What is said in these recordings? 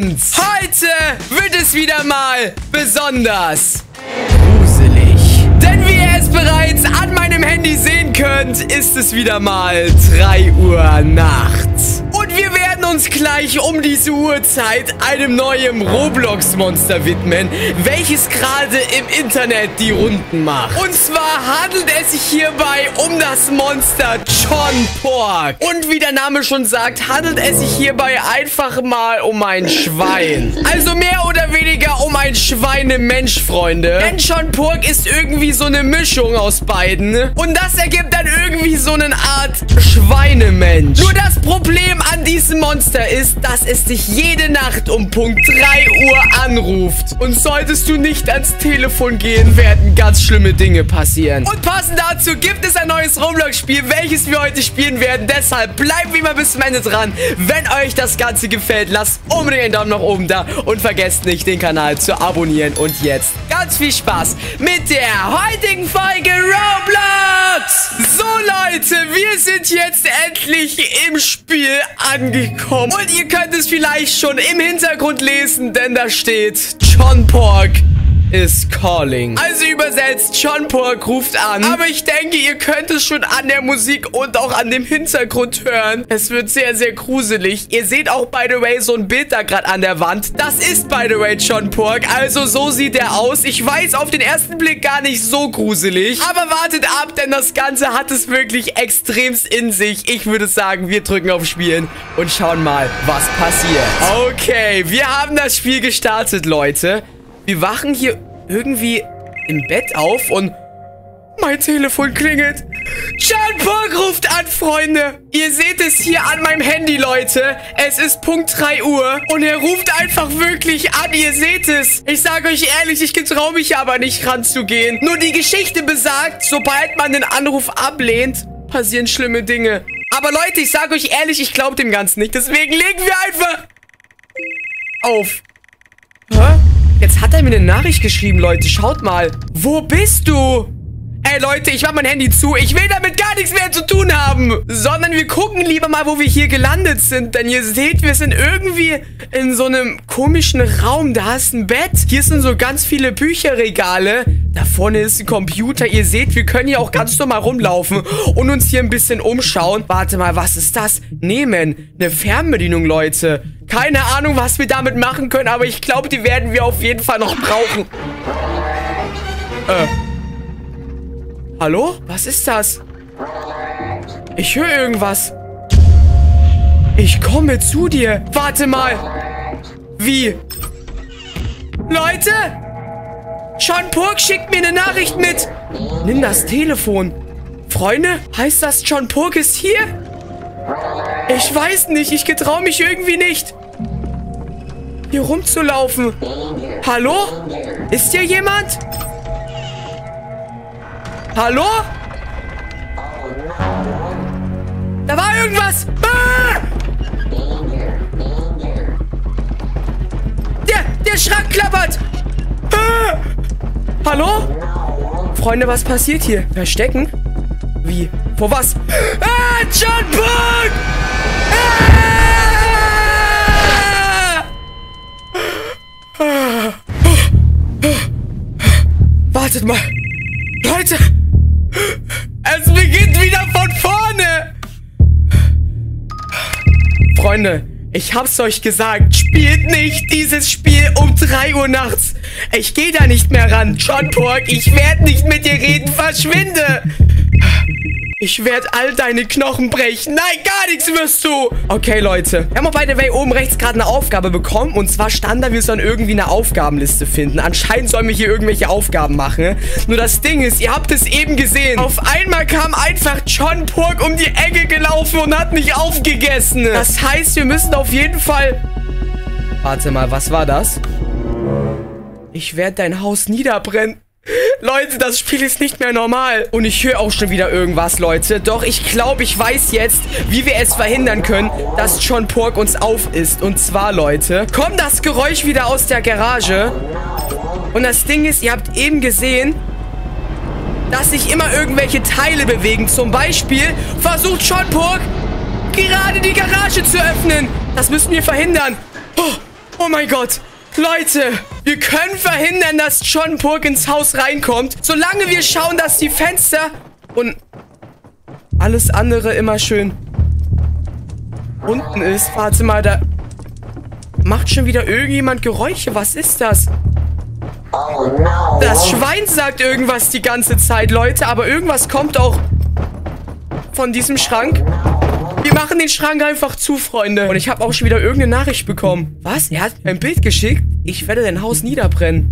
sind. Heute wird es wieder mal besonders gruselig. Denn wie ihr es bereits an meinem Handy sehen könnt, ist es wieder mal 3 Uhr nachts. Uns gleich um diese Uhrzeit einem neuen Roblox-Monster widmen, welches gerade im Internet die Runden macht. Und zwar handelt es sich hierbei um das Monster John Pork. Und wie der Name schon sagt, handelt es sich hierbei einfach mal um ein Schwein. Also mehr oder weniger um ein Schweinemensch, Freunde. Denn John Pork ist irgendwie so eine Mischung aus beiden. Und das ergibt dann irgendwie so eine Art Schweinemensch. Nur das Problem an diesem Monster ist, dass es dich jede Nacht um Punkt 3 Uhr anruft. Und solltest du nicht ans Telefon gehen, werden ganz schlimme Dinge passieren. Und passend dazu gibt es ein neues Roblox-Spiel, welches wir heute spielen werden. Deshalb bleibt wie immer bis zum Ende dran. Wenn euch das Ganze gefällt, lasst unbedingt einen Daumen nach oben da und vergesst nicht, den Kanal zu abonnieren. Und jetzt ganz viel Spaß mit der heutigen Folge Roblox. So, Leute, wir sind jetzt endlich im Spiel angekommen. Und ihr könnt es vielleicht schon im Hintergrund lesen, denn da steht John Pork is calling. Also übersetzt, John Pork ruft an. Aber ich denke, ihr könnt es schon an der Musik und auch an dem Hintergrund hören. Es wird sehr, sehr gruselig. Ihr seht auch, by the way, so ein Bild da gerade an der Wand. Das ist, by the way, John Pork. Also so sieht er aus. Ich weiß auf den ersten Blick gar nicht so gruselig. Aber wartet ab, denn das Ganze hat es wirklich extremst in sich. Ich würde sagen, wir drücken auf Spielen und schauen mal, was passiert. Okay, wir haben das Spiel gestartet, Leute. Wir wachen hier irgendwie im Bett auf und mein Telefon klingelt. John Pork ruft an, Freunde. Ihr seht es hier an meinem Handy, Leute. Es ist Punkt 3 Uhr und er ruft einfach wirklich an. Ihr seht es. Ich sage euch ehrlich, ich getraue mich aber nicht ranzugehen. Nur die Geschichte besagt, sobald man den Anruf ablehnt, passieren schlimme Dinge. Aber Leute, ich sage euch ehrlich, ich glaube dem Ganzen nicht. Deswegen legen wir einfach auf. Hä? Jetzt hat er mir eine Nachricht geschrieben, Leute. Schaut mal. Wo bist du? Ey, Leute, ich mach mein Handy zu. Ich will damit gar nichts mehr zu tun haben. Sondern wir gucken lieber mal, wo wir hier gelandet sind. Denn ihr seht, wir sind irgendwie in so einem komischen Raum. Da ist ein Bett. Hier sind so ganz viele Bücherregale. Da vorne ist ein Computer. Ihr seht, wir können hier auch ganz normal rumlaufen und uns hier ein bisschen umschauen. Warte mal, was ist das? Nehmen. Eine Fernbedienung, Leute. Keine Ahnung, was wir damit machen können, aber ich glaube, die werden wir auf jeden Fall noch brauchen. Äh. Hallo? Was ist das? Ich höre irgendwas. Ich komme zu dir. Warte mal. Wie? Leute? John Pork schickt mir eine Nachricht mit. Nimm das Telefon. Freunde, heißt das, John Pork ist hier? Ich weiß nicht, ich getraue mich irgendwie nicht. Hier rumzulaufen. Hallo? Ist hier jemand? Hallo? Da war irgendwas. Ah! Der, der Schrank klappert. Ah! Hallo? Freunde, was passiert hier? Verstecken? Wie? Vor was? Ah, John Book! Ah! Wartet mal. Leute! Freunde, ich hab's euch gesagt. Spielt nicht dieses Spiel um 3 Uhr nachts. Ich gehe da nicht mehr ran. John Pork, ich werde nicht mit dir reden. Verschwinde! Ich werde all deine Knochen brechen. Nein, gar nichts wirst du. Okay, Leute. Wir haben auch by the way oben rechts gerade eine Aufgabe bekommen. Und zwar stand da, wir sollen irgendwie eine Aufgabenliste finden. Anscheinend sollen wir hier irgendwelche Aufgaben machen. Nur das Ding ist, ihr habt es eben gesehen. Auf einmal kam einfach John Pork um die Ecke gelaufen und hat mich aufgegessen. Das heißt, wir müssen auf jeden Fall... Warte mal, was war das? Ich werde dein Haus niederbrennen. Leute, das Spiel ist nicht mehr normal. Und ich höre auch schon wieder irgendwas, Leute. Doch ich glaube, ich weiß jetzt, wie wir es verhindern können, dass John Pork uns auf ist. Und zwar, Leute, kommt das Geräusch wieder aus der Garage. Und das Ding ist, ihr habt eben gesehen, dass sich immer irgendwelche Teile bewegen. Zum Beispiel versucht John Pork gerade die Garage zu öffnen. Das müssen wir verhindern. Oh, Oh mein Gott. Leute, wir können verhindern, dass John Burke ins Haus reinkommt, solange wir schauen, dass die Fenster und alles andere immer schön unten ist. Warte mal, da macht schon wieder irgendjemand Geräusche. Was ist das? Das Schwein sagt irgendwas die ganze Zeit, Leute, aber irgendwas kommt auch von diesem Schrank. Wir machen den Schrank einfach zu, Freunde. Und ich habe auch schon wieder irgendeine Nachricht bekommen. Was? Er hat ein Bild geschickt? Ich werde dein Haus niederbrennen.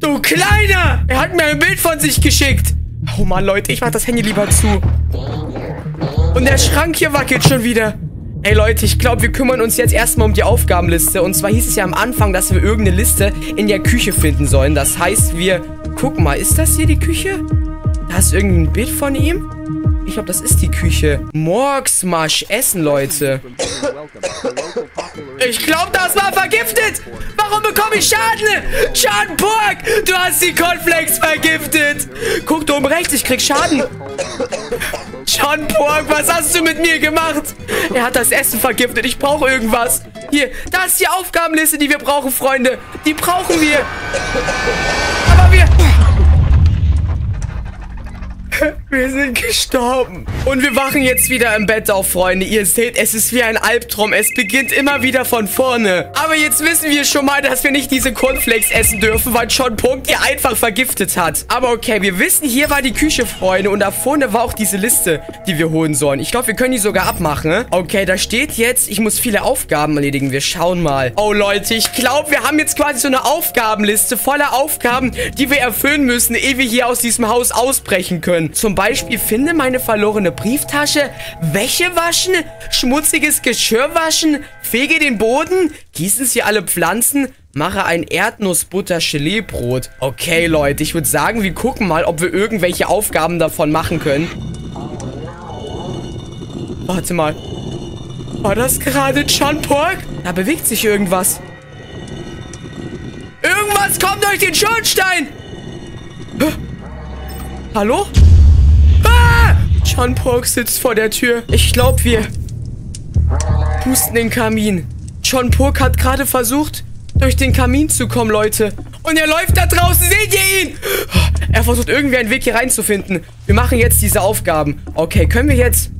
Du Kleiner! Er hat mir ein Bild von sich geschickt. Oh Mann, Leute, ich mach das Handy lieber zu. Und der Schrank hier wackelt schon wieder. Ey Leute, ich glaube, wir kümmern uns jetzt erstmal um die Aufgabenliste. Und zwar hieß es ja am Anfang, dass wir irgendeine Liste in der Küche finden sollen. Das heißt, wir... Guck mal, ist das hier die Küche? Da ist irgendein Bild von ihm. Ich glaube, das ist die Küche. Morgsmasch essen, Leute. Ich glaube, das war vergiftet. Warum bekomme ich Schaden? Schaden, Burg. Du hast die Cornflakes vergiftet. Guck da oben rechts, ich krieg Schaden. John Pork, was hast du mit mir gemacht? Er hat das Essen vergiftet. Ich brauche irgendwas. Hier, das ist die Aufgabenliste, die wir brauchen, Freunde. Die brauchen wir. Aber wir... Wir sind gestorben. Und wir wachen jetzt wieder im Bett auf, Freunde. Ihr seht, es ist wie ein Albtraum. Es beginnt immer wieder von vorne. Aber jetzt wissen wir schon mal, dass wir nicht diese Cornflakes essen dürfen, weil John Punkt die einfach vergiftet hat. Aber okay, wir wissen, hier war die Küche, Freunde. Und da vorne war auch diese Liste, die wir holen sollen. Ich glaube, wir können die sogar abmachen. Ne? Okay, da steht jetzt, ich muss viele Aufgaben erledigen. Wir schauen mal. Oh, Leute, ich glaube, wir haben jetzt quasi so eine Aufgabenliste voller Aufgaben, die wir erfüllen müssen, ehe wir hier aus diesem Haus ausbrechen können. Zum Beispiel, finde meine verlorene Brieftasche, Wäsche waschen, schmutziges Geschirr waschen, fege den Boden, gießen Sie alle Pflanzen, mache ein Erdnussbutter-Gelee-Brot. Okay, Leute, ich würde sagen, wir gucken mal, ob wir irgendwelche Aufgaben davon machen können. Warte mal. War das gerade John Pork? Da bewegt sich irgendwas. Irgendwas kommt durch den Schornstein! Hallo? John Pork sitzt vor der Tür. Ich glaube, wir pusten den Kamin. John Pork hat gerade versucht, durch den Kamin zu kommen, Leute. Und er läuft da draußen. Seht ihr ihn? Er versucht irgendwie einen Weg hier reinzufinden. Wir machen jetzt diese Aufgaben. Okay, können wir jetzt...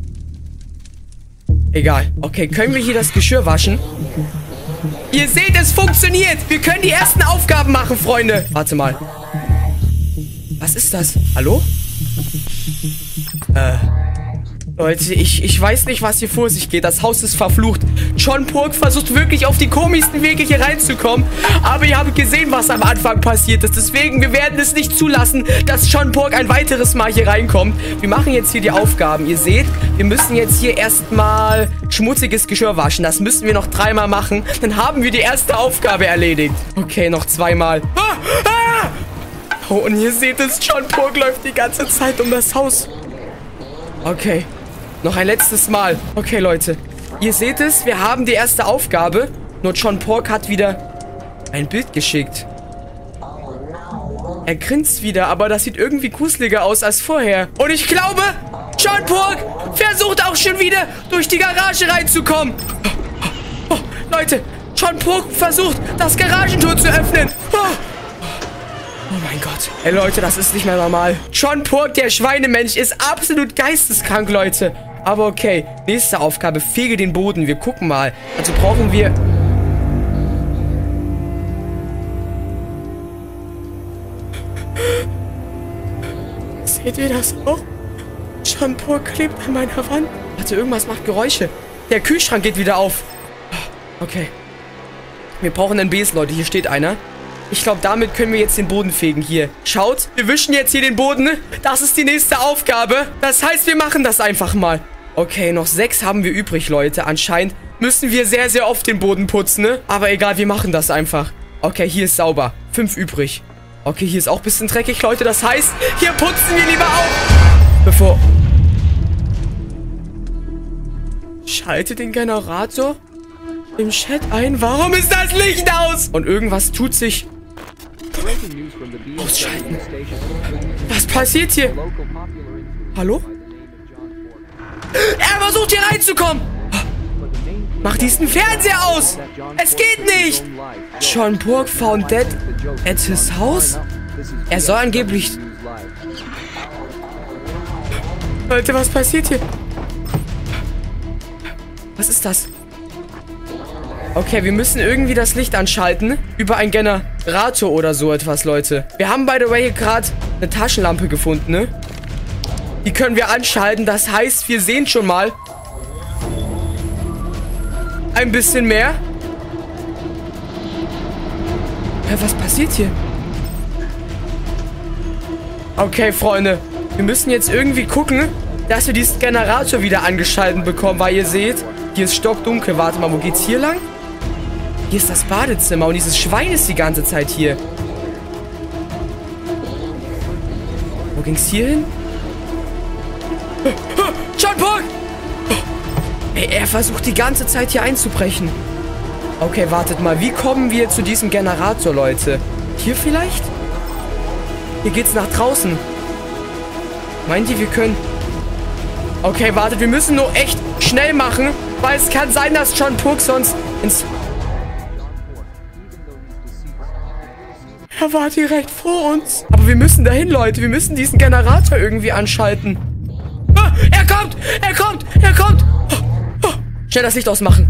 Egal. Okay, können wir hier das Geschirr waschen? Ihr seht, es funktioniert. Wir können die ersten Aufgaben machen, Freunde. Warte mal. Was ist das? Hallo? Äh. Leute, ich, ich weiß nicht, was hier vor sich geht. Das Haus ist verflucht. John Pork versucht wirklich auf die komischsten Wege hier reinzukommen. Aber ihr habt gesehen, was am Anfang passiert ist. Deswegen, wir werden es nicht zulassen, dass John Pork ein weiteres Mal hier reinkommt. Wir machen jetzt hier die Aufgaben. Ihr seht, wir müssen jetzt hier erstmal schmutziges Geschirr waschen. Das müssen wir noch dreimal machen. Dann haben wir die erste Aufgabe erledigt. Okay, noch zweimal. Ah, ah! Oh, und ihr seht es, John Pork läuft die ganze Zeit um das Haus. Okay. Noch ein letztes Mal. Okay, Leute. Ihr seht es, wir haben die erste Aufgabe. Nur John Pork hat wieder ein Bild geschickt. Er grinst wieder, aber das sieht irgendwie gruseliger aus als vorher. Und ich glaube, John Pork versucht auch schon wieder durch die Garage reinzukommen. Oh, oh, Leute, John Pork versucht, das Garagentor zu öffnen. Oh. Oh mein Gott. Ey, Leute, das ist nicht mehr normal. John Pork, der Schweinemensch, ist absolut geisteskrank, Leute. Aber okay. Nächste Aufgabe. Fege den Boden. Wir gucken mal. Also brauchen wir... Seht ihr das auch? John Pork klebt an meiner Wand. Warte, irgendwas macht Geräusche. Der Kühlschrank geht wieder auf. Okay. Wir brauchen einen Besen, Leute. Hier steht einer. Ich glaube, damit können wir jetzt den Boden fegen. Hier, schaut. Wir wischen jetzt hier den Boden. Das ist die nächste Aufgabe. Das heißt, wir machen das einfach mal. Okay, noch sechs haben wir übrig, Leute. Anscheinend müssen wir sehr, sehr oft den Boden putzen, ne? Aber egal, wir machen das einfach. Okay, hier ist sauber. Fünf übrig. Okay, hier ist auch ein bisschen dreckig, Leute. Das heißt, hier putzen wir lieber auf. Bevor... Schalte den Generator im Chat ein. Warum ist das Licht aus? Und irgendwas tut sich Ausschalten. Was passiert hier? Hallo? Er versucht hier reinzukommen. Mach diesen Fernseher aus! Es geht nicht! John Burke found dead at his house? Er soll angeblich... Leute, was passiert hier? Was ist das? Okay, wir müssen irgendwie das Licht anschalten. Über ein Generator oder so etwas, Leute. Wir haben, by the way, gerade eine Taschenlampe gefunden, ne? Die können wir anschalten. Das heißt, wir sehen schon mal ein bisschen mehr. Ja, was passiert hier? Okay, Freunde. Wir müssen jetzt irgendwie gucken, dass wir diesen Generator wieder angeschalten bekommen, weil ihr seht, hier ist stockdunkel. Warte mal, wo geht's hier lang? Hier ist das Badezimmer und dieses Schwein ist die ganze Zeit hier. Wo ging's hier hin? John Park! Ey, er versucht die ganze Zeit hier einzubrechen. Okay, wartet mal. Wie kommen wir zu diesem Generator, Leute? Hier vielleicht? Hier geht's nach draußen. Meint ihr, wir können... Okay, wartet. Wir müssen nur echt schnell machen, weil es kann sein, dass John Puck sonst ins... Er war direkt vor uns. Aber wir müssen dahin, Leute. Wir müssen diesen Generator irgendwie anschalten. Ah, er kommt! Er kommt! Er kommt! Oh, oh. Schnell das Licht ausmachen.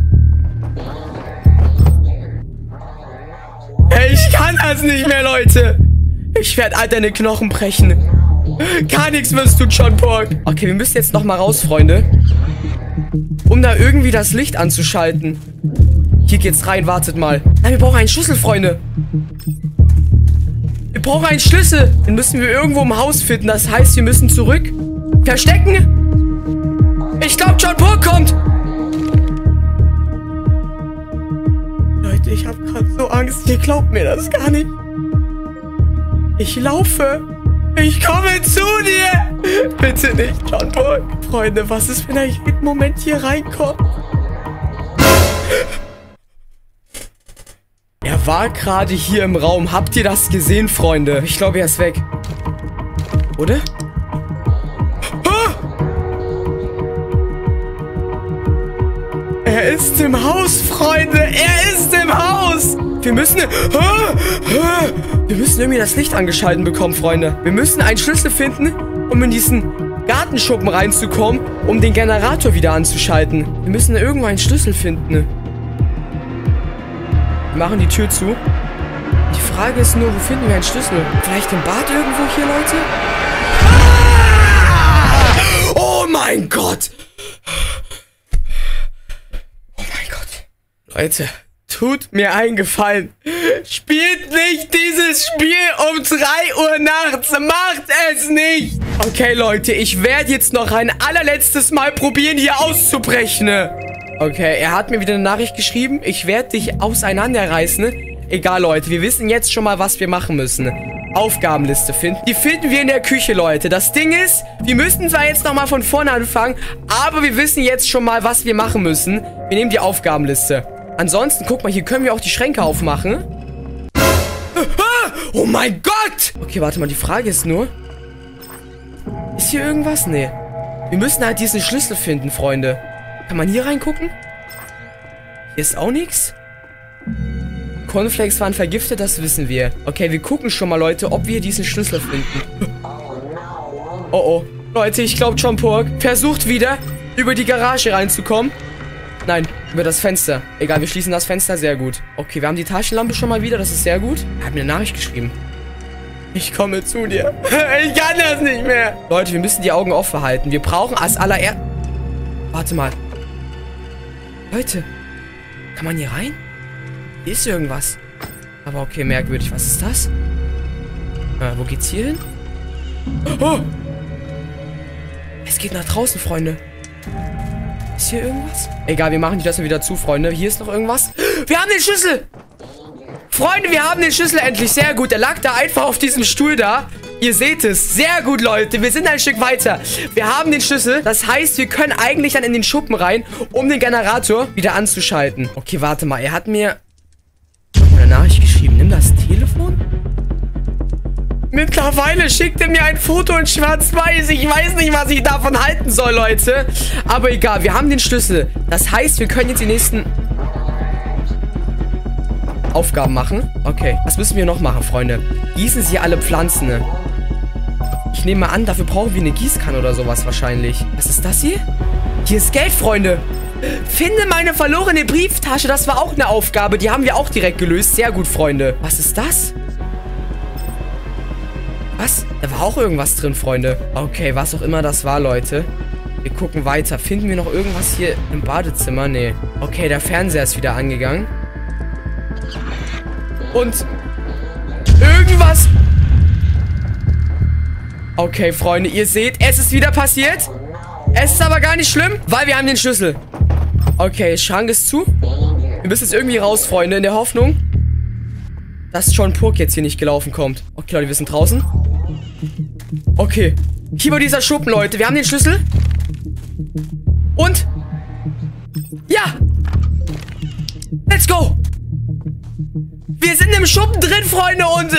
Ich kann das nicht mehr, Leute. Ich werde all deine Knochen brechen. Gar nichts wirst du, John Pork. Okay, wir müssen jetzt nochmal raus, Freunde. Um da irgendwie das Licht anzuschalten. Hier geht's rein, wartet mal. Nein, wir brauchen einen Schlüssel, Freunde. Wir brauchen einen Schlüssel. Den müssen wir irgendwo im Haus finden. Das heißt, wir müssen zurück. Verstecken. Ich glaube, John Pork kommt. Leute, ich habe gerade so Angst. Ihr glaubt mir das gar nicht. Ich laufe. Ich komme zu dir. Bitte nicht, John Pork. Freunde, was ist, wenn er jeden Moment hier reinkommt? War gerade hier im Raum. Habt ihr das gesehen, Freunde? Ich glaube, er ist weg. Oder? Er ist im Haus, Freunde. Er ist im Haus. Wir müssen... Wir müssen irgendwie das Licht angeschalten bekommen, Freunde. Wir müssen einen Schlüssel finden, um in diesen Gartenschuppen reinzukommen, um den Generator wieder anzuschalten. Wir müssen irgendwo einen Schlüssel finden. Machen die Tür zu. Die Frage ist nur, wo finden wir einen Schlüssel? Vielleicht im Bad irgendwo hier, Leute? Ah! Oh mein Gott! Oh mein Gott. Leute, tut mir einen Gefallen. Spielt nicht dieses Spiel um 3 Uhr nachts. Macht es nicht. Okay, Leute, ich werde jetzt noch ein allerletztes Mal probieren, hier auszubrechen. Okay, er hat mir wieder eine Nachricht geschrieben. Ich werde dich auseinanderreißen. Egal, Leute. Wir wissen jetzt schon mal, was wir machen müssen. Aufgabenliste finden. Die finden wir in der Küche, Leute. Das Ding ist, wir müssen zwar jetzt nochmal von vorne anfangen, aber wir wissen jetzt schon mal, was wir machen müssen. Wir nehmen die Aufgabenliste. Ansonsten, guck mal, hier können wir auch die Schränke aufmachen. Oh mein Gott! Okay, warte mal, die Frage ist nur... Ist hier irgendwas? Nee. Wir müssen halt diesen Schlüssel finden, Freunde. Kann man hier reingucken? Hier ist auch nichts. Cornflakes waren vergiftet, das wissen wir. Okay, wir gucken schon mal, Leute, ob wir diesen Schlüssel finden. Oh, oh. Leute, ich glaube, John Pork versucht wieder, über die Garage reinzukommen. Nein, über das Fenster. Egal, wir schließen das Fenster. Sehr gut. Okay, wir haben die Taschenlampe schon mal wieder. Das ist sehr gut. Er hat mir eine Nachricht geschrieben. Ich komme zu dir. Ich kann das nicht mehr. Leute, wir müssen die Augen offen halten. Wir brauchen als allererst... Warte mal. Leute, kann man hier rein? Hier ist irgendwas. Aber okay, merkwürdig. Was ist das? Äh, wo geht's hier hin? Oh! Es geht nach draußen, Freunde. Ist hier irgendwas? Egal, wir machen die das wieder zu, Freunde. Hier ist noch irgendwas. Wir haben den Schlüssel! Freunde, wir haben den Schlüssel endlich. Sehr gut. Der lag da einfach auf diesem Stuhl da. Ihr seht es. Sehr gut, Leute. Wir sind ein Stück weiter. Wir haben den Schlüssel. Das heißt, wir können eigentlich dann in den Schuppen rein, um den Generator wieder anzuschalten. Okay, warte mal. Er hat mir eine Nachricht geschrieben. Nimm das Telefon. Mittlerweile schickt er mir ein Foto in schwarz-weiß. Ich weiß nicht, was ich davon halten soll, Leute. Aber egal, wir haben den Schlüssel. Das heißt, wir können jetzt die nächsten Aufgaben machen. Okay, was müssen wir noch machen, Freunde? Gießen Sie alle Pflanzen. Ich nehme mal an, dafür brauchen wir eine Gießkanne oder sowas wahrscheinlich. Was ist das hier? Hier ist Geld, Freunde. Finde meine verlorene Brieftasche. Das war auch eine Aufgabe. Die haben wir auch direkt gelöst. Sehr gut, Freunde. Was ist das? Was? Da war auch irgendwas drin, Freunde. Okay, was auch immer das war, Leute. Wir gucken weiter. Finden wir noch irgendwas hier im Badezimmer? Nee. Okay, der Fernseher ist wieder angegangen. Und irgendwas... Okay, Freunde, ihr seht, es ist wieder passiert. Es ist aber gar nicht schlimm, weil wir haben den Schlüssel. Okay, Schrank ist zu. Wir müssen jetzt irgendwie raus, Freunde, in der Hoffnung, dass John Purk jetzt hier nicht gelaufen kommt. Okay, Leute, wir sind draußen. Okay. Hier war dieser Schuppen, Leute. Wir haben den Schlüssel. Und? Ja! Let's go! Wir sind im Schuppen drin, Freunde, und...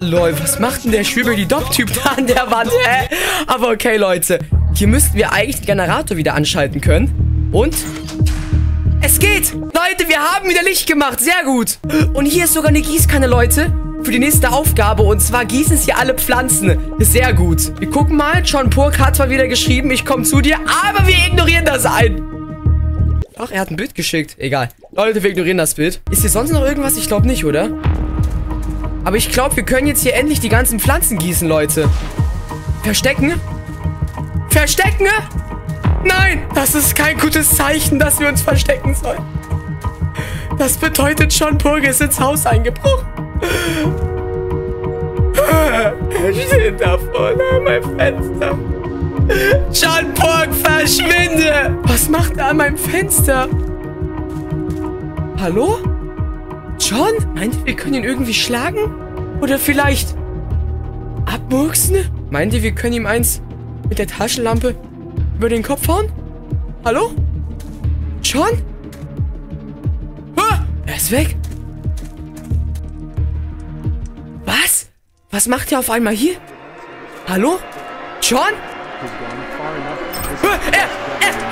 Lol, was macht denn der Schwibel-die-Dopp-Typ da an der Wand? Hä? Aber okay, Leute. Hier müssten wir eigentlich den Generator wieder anschalten können. Und? Es geht! Leute, wir haben wieder Licht gemacht. Sehr gut. Und hier ist sogar eine Gießkanne, Leute. Für die nächste Aufgabe. Und zwar gießen sie alle Pflanzen. Sehr gut. Wir gucken mal. John Purk hat zwar wieder geschrieben, ich komme zu dir. Aber wir ignorieren das ein. Ach, er hat ein Bild geschickt. Egal. Leute, wir ignorieren das Bild. Ist hier sonst noch irgendwas? Ich glaube nicht, oder? Aber ich glaube, wir können jetzt hier endlich die ganzen Pflanzen gießen, Leute. Verstecken? Verstecken? Nein, das ist kein gutes Zeichen, dass wir uns verstecken sollen. Das bedeutet schon, Burger ist ins Haus eingebrochen. Steht da vorne an meinem Fenster. John Pork, verschwinde! Was macht er an meinem Fenster? Hallo? John? Meint ihr, wir können ihn irgendwie schlagen? Oder vielleicht abmurksen? Meint ihr, wir können ihm eins mit der Taschenlampe über den Kopf hauen? Hallo? John? Ah, er ist weg. Was? Was macht er auf einmal hier? Hallo? John? Er, er, hä?